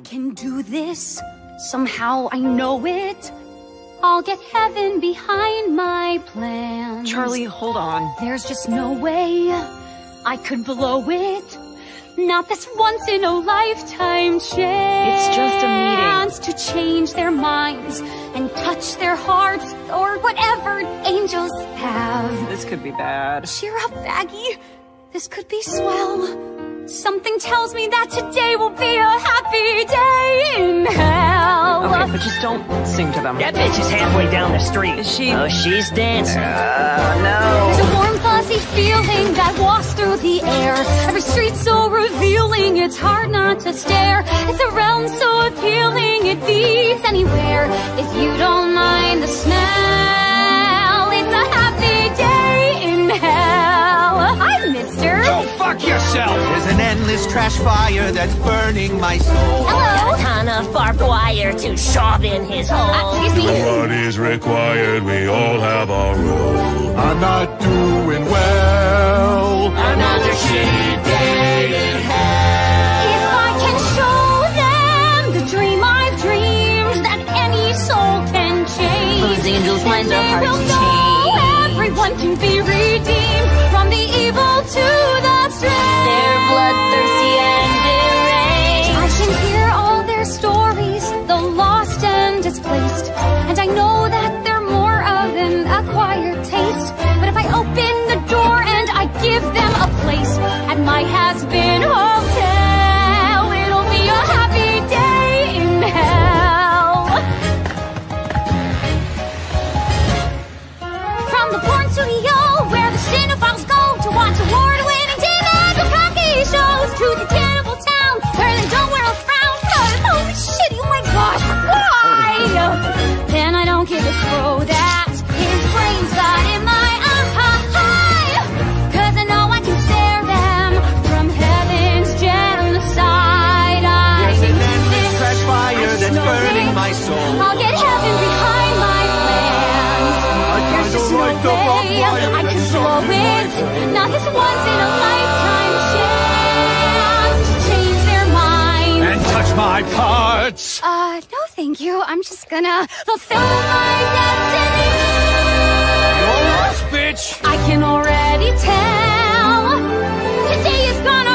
can do this. Somehow I know it. I'll get heaven behind my plans. Charlie, hold on. There's just no way I could blow it. Not this once in a lifetime chance. It's just a meeting. to change their minds and touch their hearts or whatever angels have. This could be bad. Cheer up, Vaggie. This could be swell. Something tells me that today will be a happy day in hell. Okay, but just don't sing to them. That bitch is halfway down the street. Is she? Oh, she's dancing. Uh, There's a warm, fuzzy feeling that walks through the air. Every street so revealing, it's hard not to stare. It's a realm so appealing, it beats anywhere. If you don't mind the smell, it's a fuck yourself! There's an endless trash fire that's burning my soul. Hello. A Ton of barbed wire to shove in his Uh, hole. excuse me. What is required? We all have our role. I'm not doing well. Another way I can blow it. soul. Not this once in a lifetime chance to change their minds. And touch my parts. Uh, no thank you. I'm just gonna fulfill my destiny. Your worst, bitch. I can already tell. Today is gonna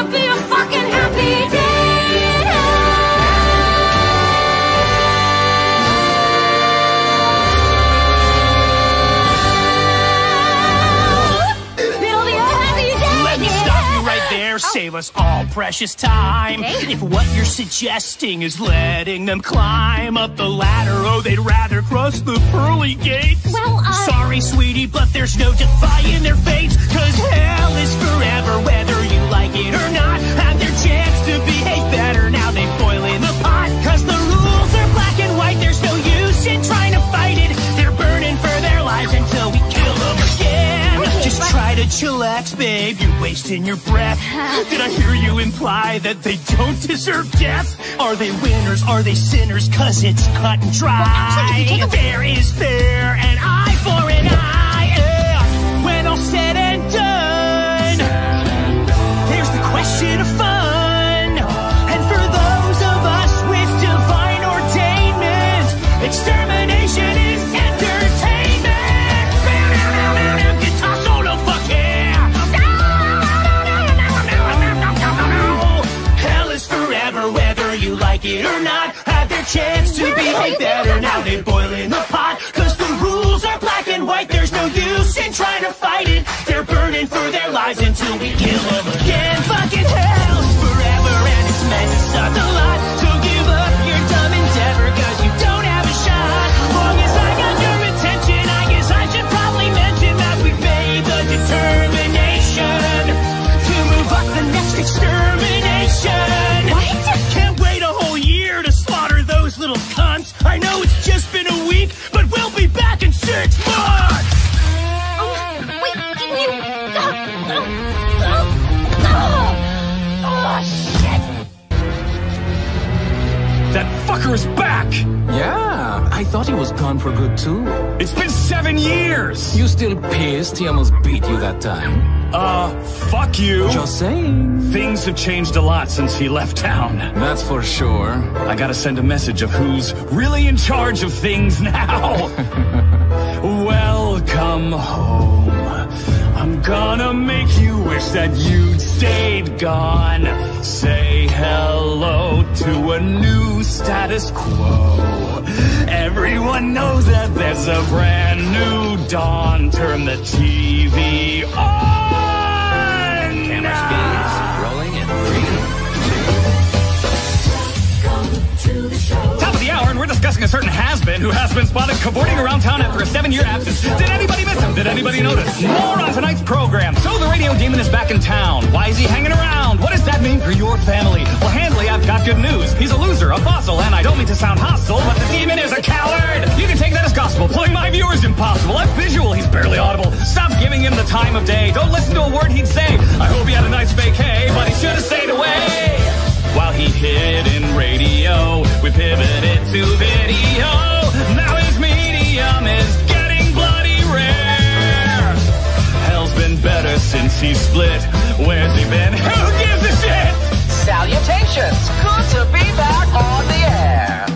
save us all precious time. Okay. If what you're suggesting is letting them climb up the ladder, oh, they'd rather cross the pearly gates. Well, uh- Sorry, sweetie, but there's no defying their fates. Cause hell is forever, whether you like it or not. Have their chance to behave better, chillax, babe. You're wasting your breath. Did I hear you imply that they don't deserve death? Are they winners? Are they sinners? Cause it's cut and dry. actually, you take a- Fair is fair, an eye for an eye. Yeah. When all said and done, there's the question of fun. And for those of us with divine ordainment, extermination in trying to fight it. They're burning for their lives until we kill them again. Fucking hell's forever, and it's meant to suck was gone for good too. It's been seven years. You still pissed he almost beat you that time? Uh, fuck you. Just saying. Things have changed a lot since he left town. That's for sure. I gotta send a message of who's really in charge of things now. Welcome home. Gonna make you wish that you'd stayed gone. Say hello to a new status quo. Everyone knows that there's a brand new dawn. Turn the TV on. Camera speeds rolling in three, Top of the hour, and we're discussing a certain has-been who has been spotted cavorting around town after a seven-year absence. Did anybody miss him? Did anybody notice? More on tonight's program. So the radio demon is back in town. Why is he hanging around? What does that mean for your family? Well, Handley, I've got good news. He's a loser, a fossil, and I don't mean to sound hostile, but the demon is a coward. You can take that as gospel. Pulling my viewers impossible. I'm visual. He's barely audible. Stop giving him the time of day. Don't listen to a word he'd say. I hope he had a nice vacay, but he should have stayed away. While he hid in radio, we pivoted to video. Now his medium is getting bloody rare. Hell's been better since he split. Where's he been? Who gives a shit? Salutations! Good to be back on the air.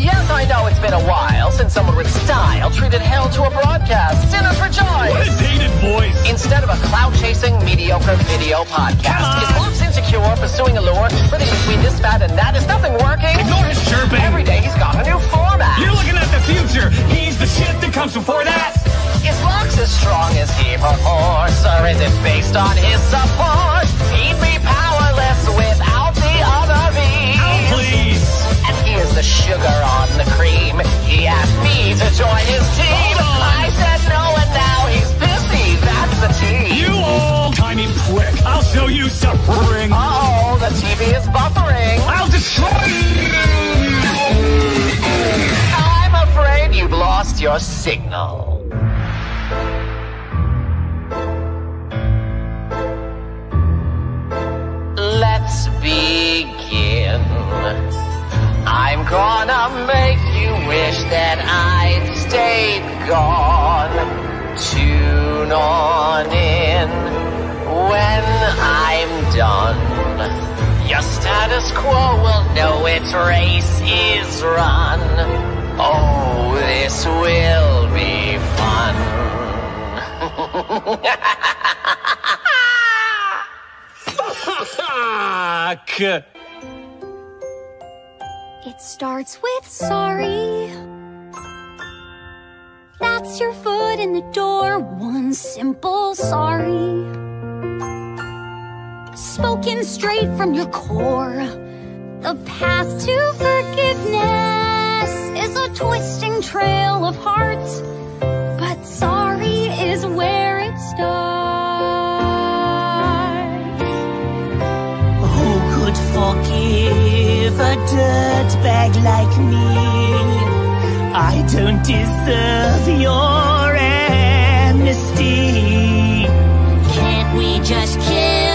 Yes, I know it's been a while since someone with style treated hell to a broadcast. Sinners What a dated voice. Instead of a cloud-chasing, mediocre video podcast, Come on. is Luke's insecure, pursuing a lure, splitting between this fat and that. Is nothing working? Ignore his chirping. Every day he's got a new format. You're looking at the future. He's the shit that comes before that. Is Vox as strong as he performs, or is it based on his support? He'd be powerless without the other Oh, please. And here's the sugar on the cream. He asked me to join his team. I said no, and now he's pissy. That's the team. You old-timey prick. I'll show you suffering. Uh-oh, the TV is buffering. I'll destroy you. I'm afraid you've lost your signal. Let's begin. I'm gonna make you wish that I'd stayed gone. Tune on in when I'm done. Your status quo will know its race is run. Oh, this will be fun. Fuck. It starts with sorry. That's your foot in the door, one simple sorry. Spoken straight from your core. The path to forgiveness is a twisting trail of hearts, but sorry is where it starts. Who could forgive a dirtbag like me? I don't deserve your amnesty. Can't we just kill?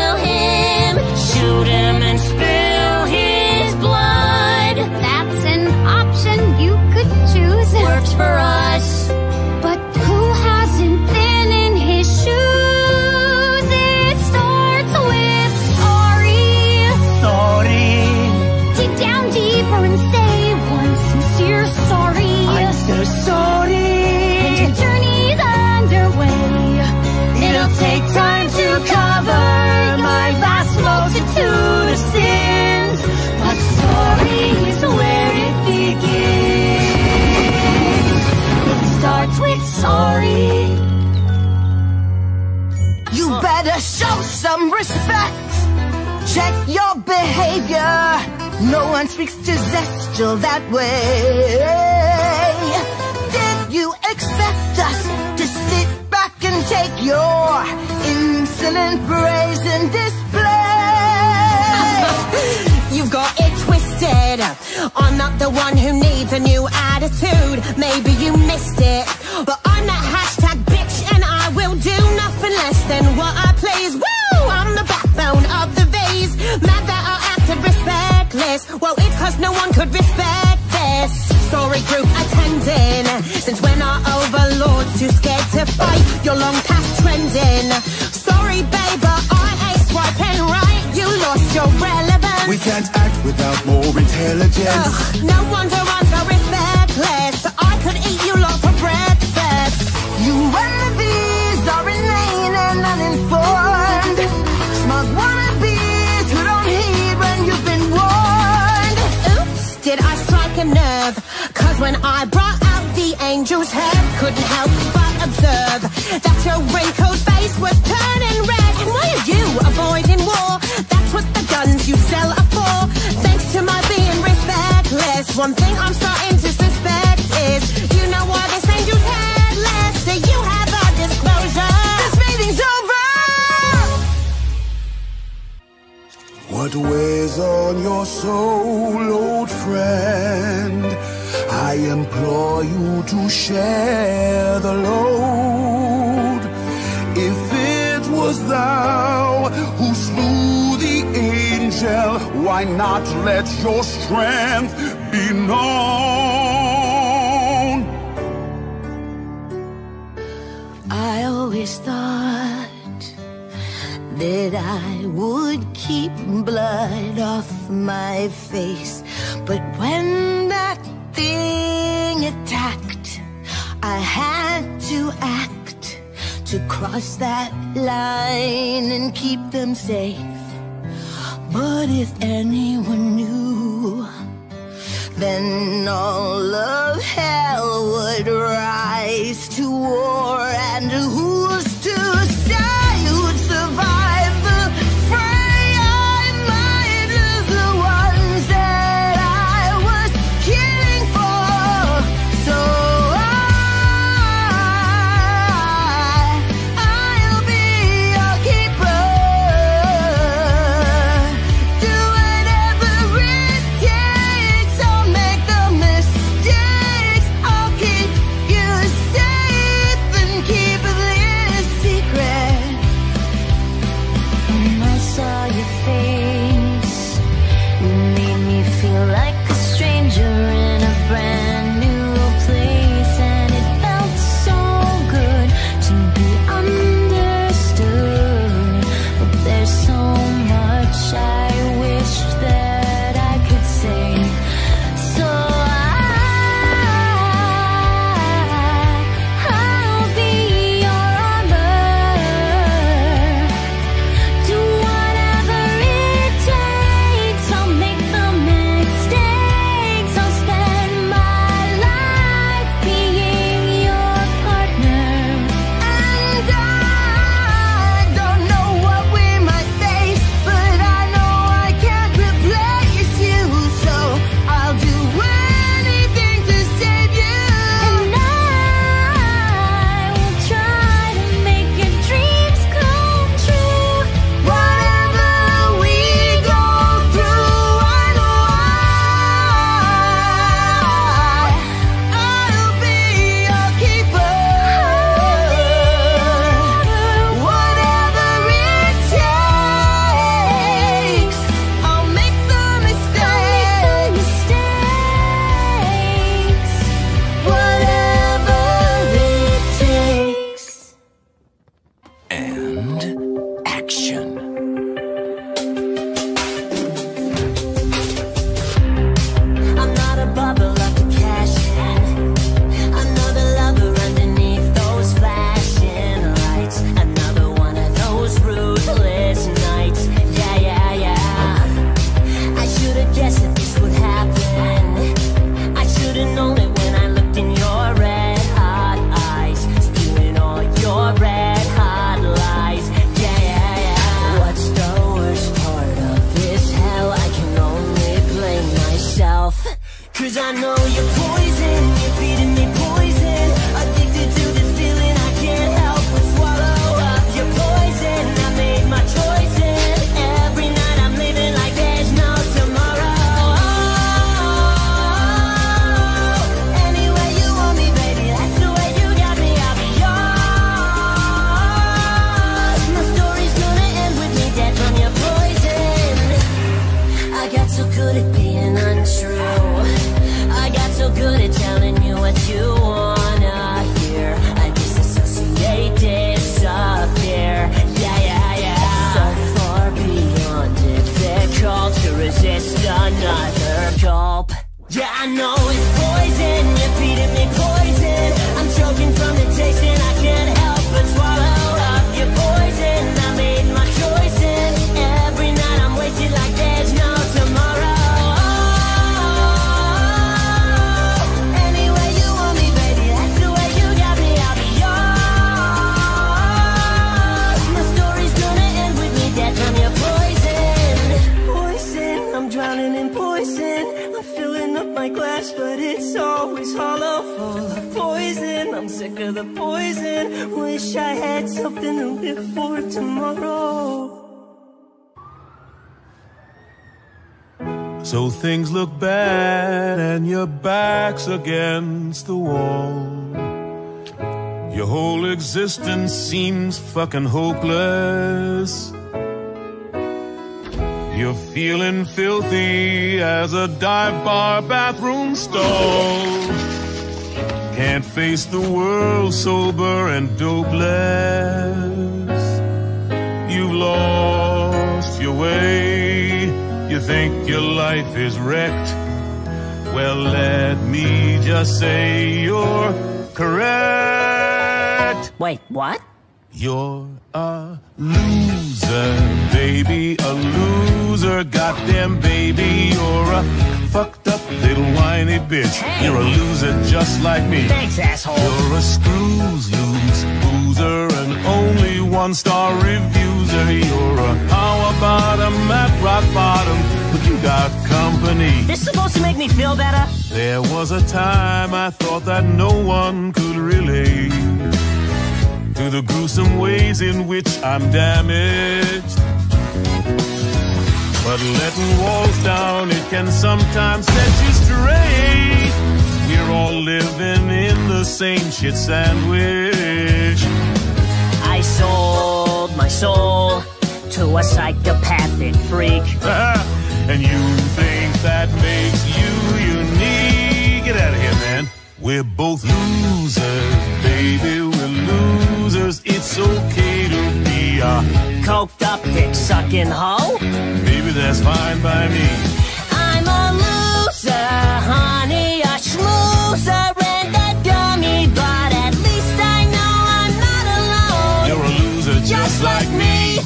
Shoot him and spill his blood? That's an option you could choose. Works for us. Some respect. Check your behavior. No one speaks to Zestial that way. Did you expect us to sit back and take your insolent brazen display? You've got it twisted. I'm not the one who needs a new attitude. Maybe you missed it. cause no one could respect this Sorry, group attending. Since when are overlords too scared to fight? You're long past trending? Sorry babe, but I ain't swiping right. You lost your relevance. We can't act without more intelligence. Ugh, No wonder I'm so respectless angel's head couldn't help but observe that your wrinkled face was turning red. And why are you avoiding war? That's what the guns you sell are for. Thanks to my being respectless, one thing I'm starting to suspect is you know why this angel's headless. Do you have a disclosure? This meeting's over. What weighs on your soul, old friend? I implore you to share the load. If it was thou who slew the angel, why not let your strength be known? I always thought that I would keep blood off my face, but when something attacked. I had to act to cross that line and keep them safe. But if anyone knew, then all of hell would rise to war and who's Cause I know you're things look bad and your back's against the wall. Your whole existence seems fucking hopeless. You're feeling filthy as a dive bar bathroom stall. Can't face the world sober and dopeless. You've lost your way. You think your life is wrecked. Well, let me just say you're correct. Wait, what? You're a loser, baby, a loser. Goddamn, baby, you're a fucked up little whiny bitch. You're a loser just like me. Thanks, asshole. You're a screws loose boozer, an only one star refuser. You're a how about a at rock bottom, but you got company. This supposed to make me feel better? There was a time I thought that no one could relate to the gruesome ways in which I'm damaged. But letting walls down, it can sometimes set you straight. We're all living in the same shit sandwich. I sold my soul to a psychopathic freak. and you think that makes you unique? Get out of here, man. We're both losers, baby. We're losers. It's okay to be a coked up dick sucking hoe. Maybe that's fine by me. I'm a loser, honey, a schmoozer a dummy, but at least I know I'm not alone. You're a loser just like me.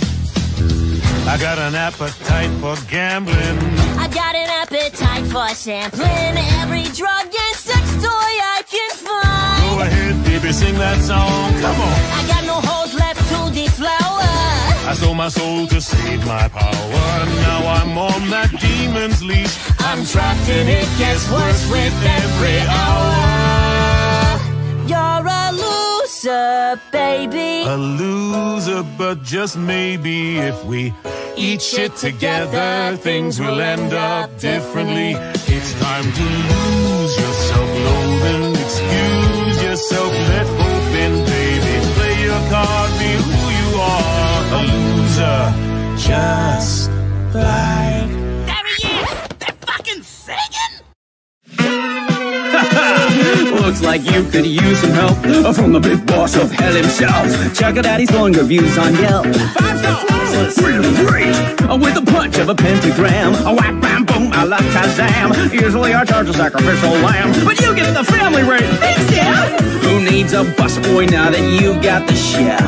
I got an appetite for gambling. I got an appetite for sampling every drug and sex toy I can find. Go ahead, baby, sing that song. Come on. I got no holes left to deflower. I sold my soul to save my power. Now I'm on that demon's leash. I'm trapped and it gets worse with every hour. You're a loser, baby. A loser, but just maybe if we eat shit together, things will end up differently. It's time to lose your self-loathing. Excuse yourself, let hope in, baby. Play your card, just like. Looks like you could use some help from the big boss of hell himself. Check out Daddy's glowing reviews on Yelp. Five star flawless, really great. With the punch of a pentagram, a whack bam boom, I love Kazam. Usually I charge a sacrificial lamb, but you get the family rate. Thanks, Dad. Who needs a busboy now that you got the chef?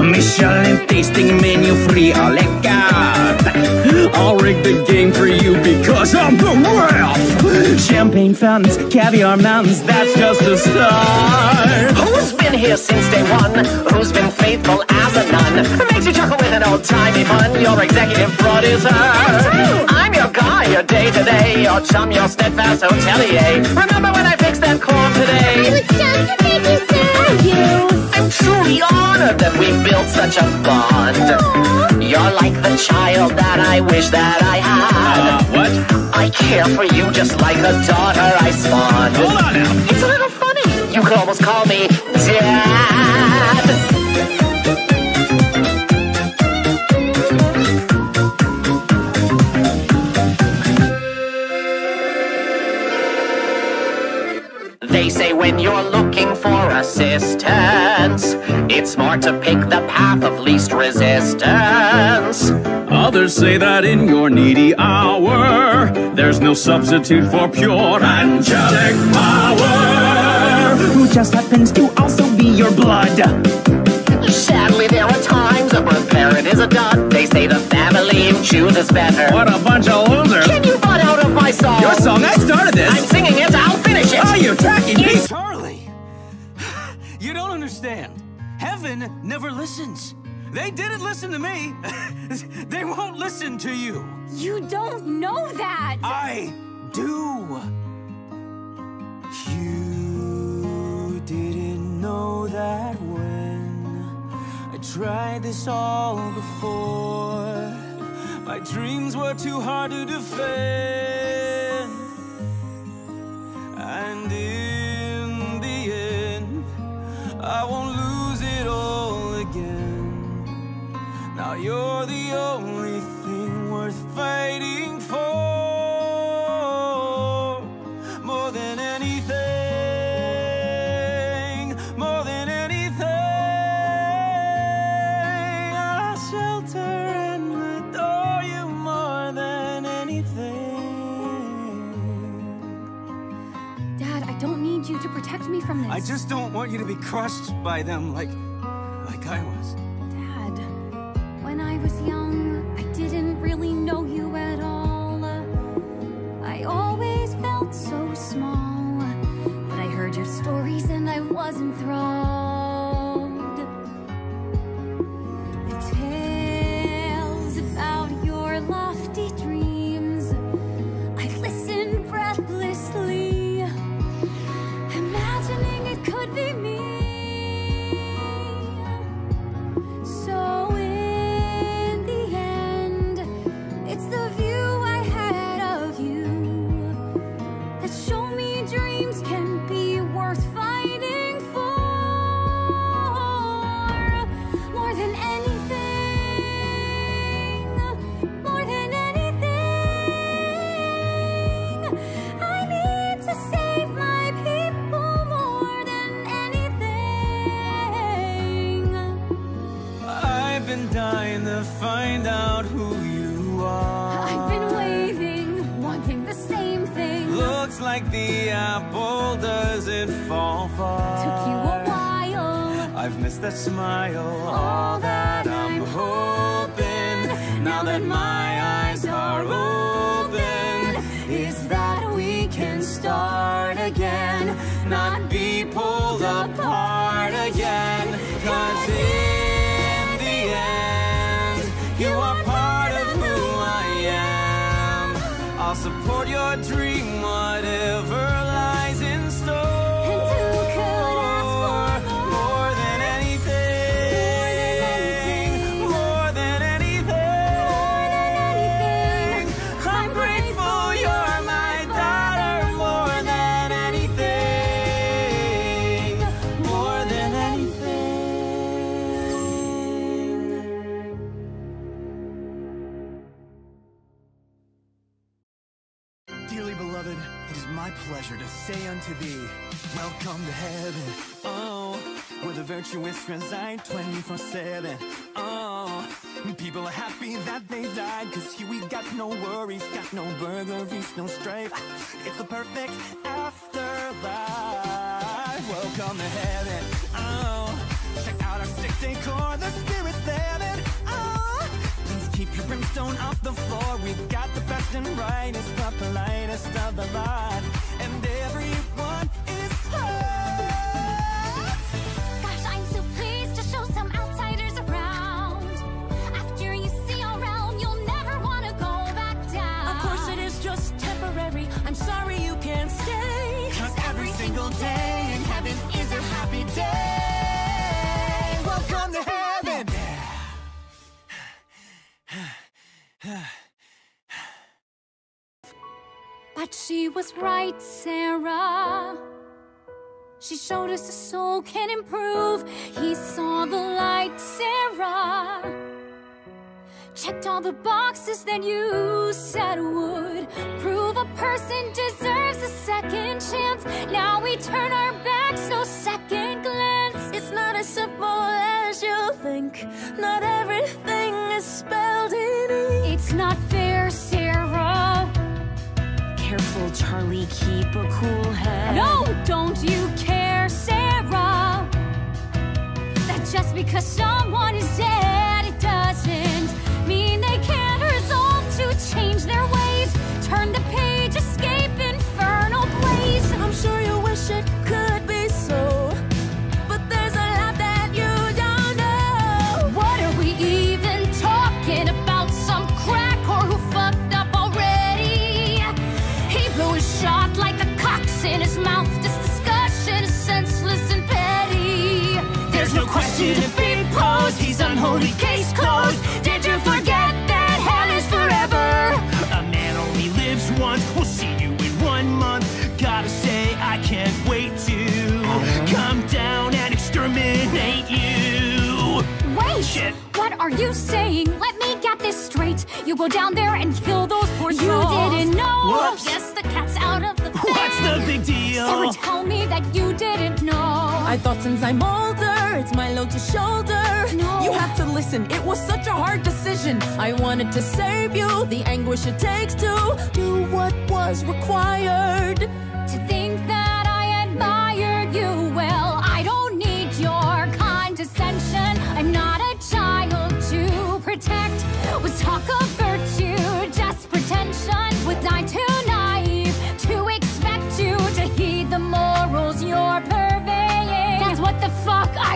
Michelin tasting menu free a la carte. I'll rig the game for you because I'm the ref. Champagne fountains, caviar mountains, that's just a start. Who's been here since day one? Who's been faithful as a nun? Makes you chuckle with an old-timey pun. Your executive producer. I'm your guy, your day-to-day, your chum, your steadfast hotelier. Remember when I fixed that cord today? I was just to make you sad. You. I'm truly honored that we built such a bond. You're like the child that I wish that I had. Uh, what? I care for you just like a daughter I spawned. Hold on now. It's a little funny. You could almost call me Dad. They say when you're looking for assistance, it's smart to pick the path of least resistance. Others say that in your needy hour, there's no substitute for pure angelic power. Who just happens to also be your blood. Sadly, there are times a birth parent is a dud. They say the family you choose is better. What a bunch of losers. Can you butt out of my song? Your song, I started this. I'm singing it, I'll finish it. Oh, you tacky piece. Charlie! You don't understand. Heaven never listens. They didn't listen to me. they won't listen to you. You don't know that! I do. You didn't know that when I tried this all before. My dreams were too hard to defend. And in the end, I won't lose it all. Now you're the only thing worth fighting for. More than anything, more than anything, I'll shelter and adore you more than anything. Dad, I don't need you to protect me from this. I just don't want you to be crushed by them like, like smile. All that I'm hoping, now that my my pleasure to say unto thee, Welcome to heaven. Oh, where the virtuous reside 24 7. Oh, people are happy that they died, cause here we got no worries, got no burglaries, no strife. It's the perfect afterlife. Welcome to heaven. Oh, check out our sick decor, the spirit's there. Brimstone off the floor. We've got the best and brightest, the politest of the lot, She was right, Sera. She showed us the soul can improve. He saw the light, Sera. Checked all the boxes that you said would prove a person deserves a second chance. Now we turn our backs, no second glance. It's not as simple as you think. Not everything is spelled in ink. It's not fair, Charlie, keep a cool head. No, don't you care, Sera? That just because someone is dead, He's case closed. Did you forget that hell is forever? A man only lives once. We'll see you in one month. Gotta say, I can't wait to come down and exterminate you. Wait! Shit. What are you saying? Let me get this straight. You go down there and kill those poor You souls. didn't know. Whoops. Yes, What's the deal? Sera, tell me that you didn't know. I thought since I'm older, it's my load to shoulder. No. You have to listen, it was such a hard decision. I wanted to save you, the anguish it takes to do what was required. To think that I admired you, well, I don't need your condescension. I'm not a child to protect. Was talk of virtue just pretension? Was I too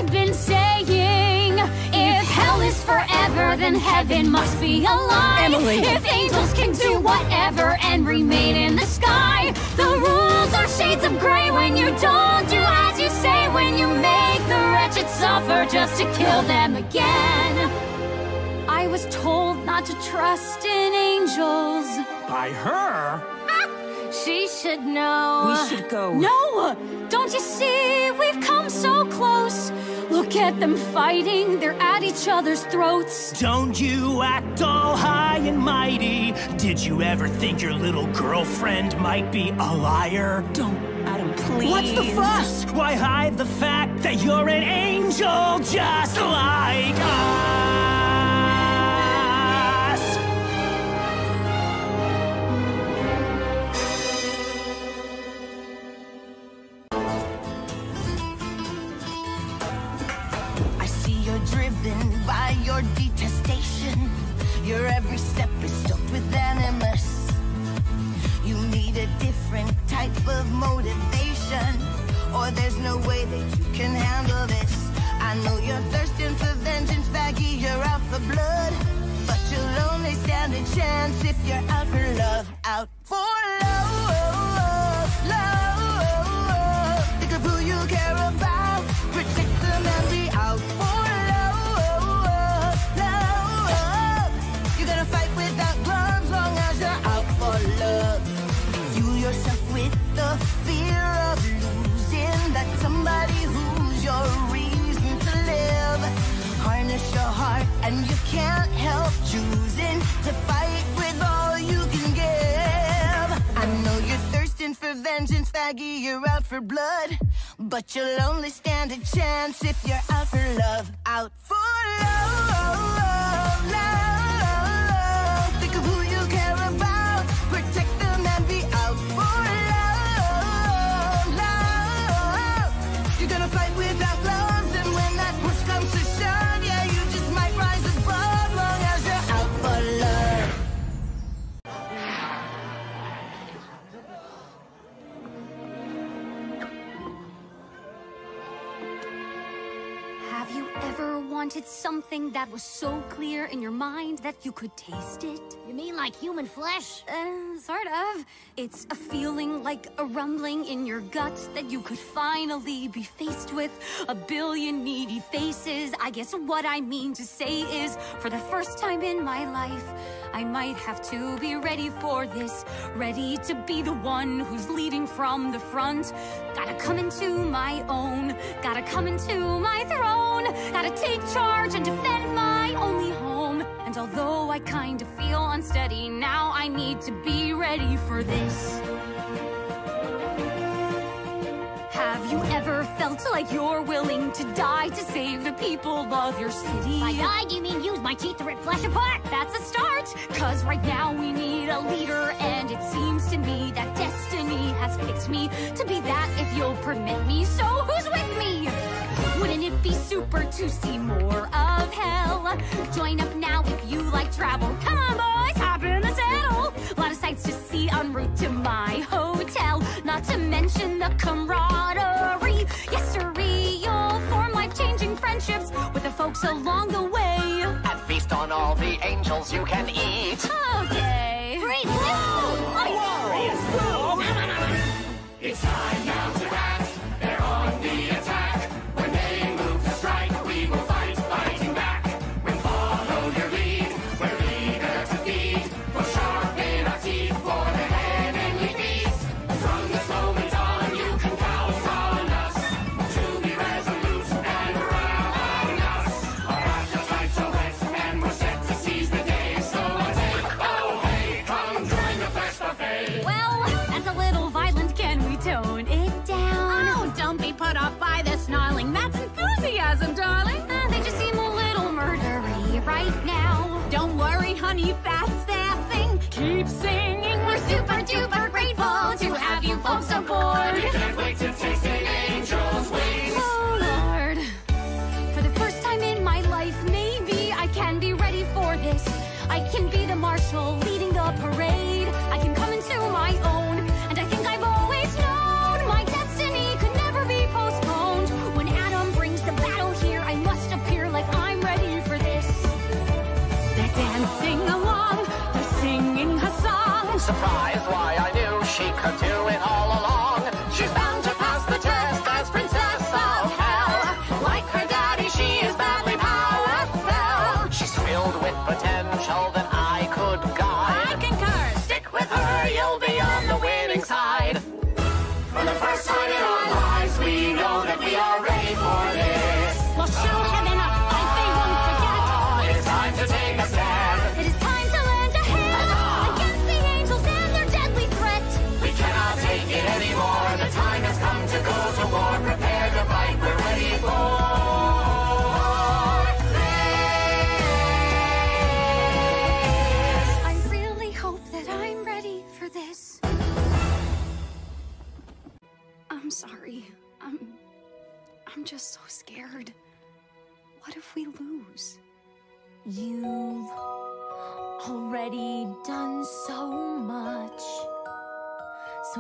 I've been saying. If hell is forever, then heaven must be a lie. Emily. If angels can do whatever and remain in the sky, the rules are shades of gray when you don't do as you say, when you make the wretched suffer just to kill them again. I was told not to trust in angels. By her? She should know. We should go. No! Don't you see? We've come so close. Look at them fighting. They're at each other's throats. Don't you act all high and mighty. Did you ever think your little girlfriend might be a liar? Don't, Adam, please. What's the fuss? Why hide the fact that you're an angel just like us? I you'll only stand a chance if you're that was so clear in your mind that you could taste it? You mean like human flesh? Uh, sort of. It's a feeling like a rumbling in your gut that you could finally be faced with a billion needy faces. I guess what I mean to say is, for the first time in my life, I might have to be ready for this. Ready to be the one who's leading from the front. Gotta come into my own. Gotta come into my throne. Gotta take charge and defend my only home. And although I kind of feel unsteady now, I need to be ready for this. Have you ever felt like you're willing to die to save the people of your city. By die, do you mean use my teeth to rip flesh apart? That's a start, cause right now we need a leader, and it seems to me that destiny has picked me to be that if you'll permit me. So who's with me? Wouldn't it be super to see more of hell? Join up now if you like travel. Come on, boys, hop in the saddle. A lot of sights to see en route to my hotel. Not to mention the camaraderie. Yes, sirree, you'll form life-changing friendships with the folks along the way. And feast on all the angels you can eat. Okay. Great! Song.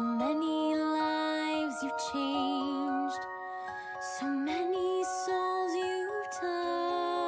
Many lives you've changed. So many souls you've touched.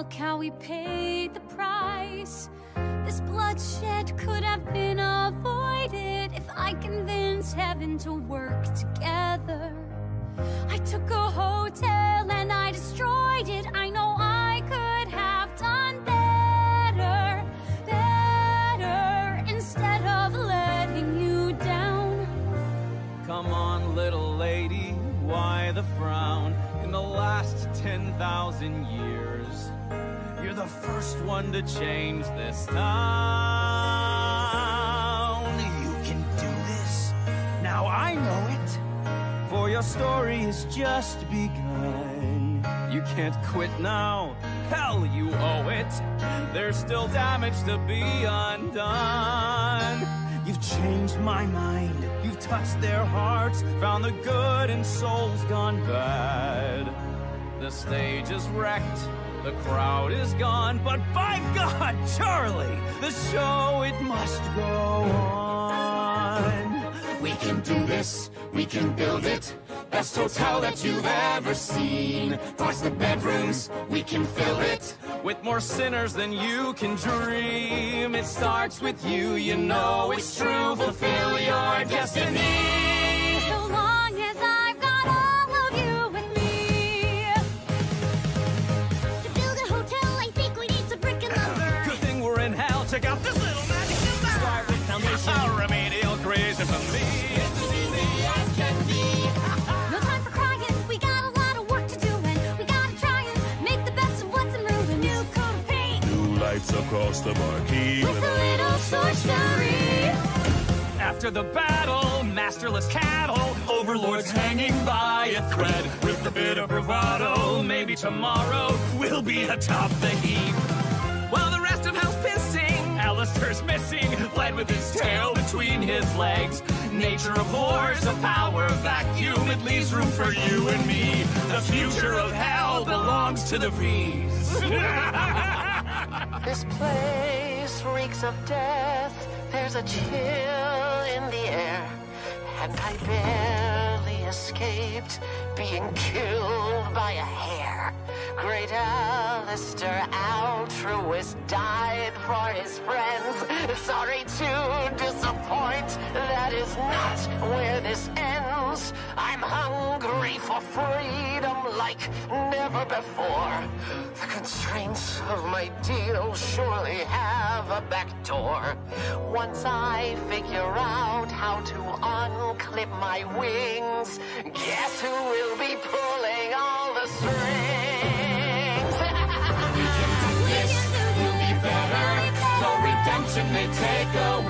Look how we paid the price. This bloodshed could have been avoided if I convinced heaven to work together. I took a hotel and I destroyed it. I know I could have done better, better, instead of letting you down. Come on, little lady, why the frown? In the last 10,000 years, the first one to change this town. You can do this. Now I know it. For your story has just begun. You can't quit now. Hell, you owe it. There's still damage to be undone. You've changed my mind. You've touched their hearts, found the good in souls gone bad. The stage is wrecked, the crowd is gone, but by God, Charlie, the show it must go on. We can do this, we can build it. Best hotel that you've ever seen. Twice the bedrooms, we can fill it. With more sinners than you can dream. It starts with you, you know it's true. Fulfill your destiny. In hell. Check out this little magic number. Start with foundation. A remedial creation from me. It's as easy as can be. No time for crying. We got a lot of work to do, and we gotta try and make the best of what's in ruin. New coat of paint New lights across the marquee with a little sorcery. After the battle, masterless cattle, overlords hanging by a thread. With a bit of bravado, maybe tomorrow we'll be atop the heap. While the rest of hell's pissing, Alastor's missing, led with his tail between his legs. Nature abhors a power vacuum, it leaves room for you and me. The future of hell belongs to the V's. This place reeks of death. There's a chill in the air. And I barely escaped being killed by a hair. Great Alastor, altruist, died for his friends. Sorry to disappoint, that is not where this ends. I'm hungry for freedom like never before. The constraints of my deal surely have a back door. Once I figure out how to unclip my wings, guess who will be pulling all the strings? Redemption may take a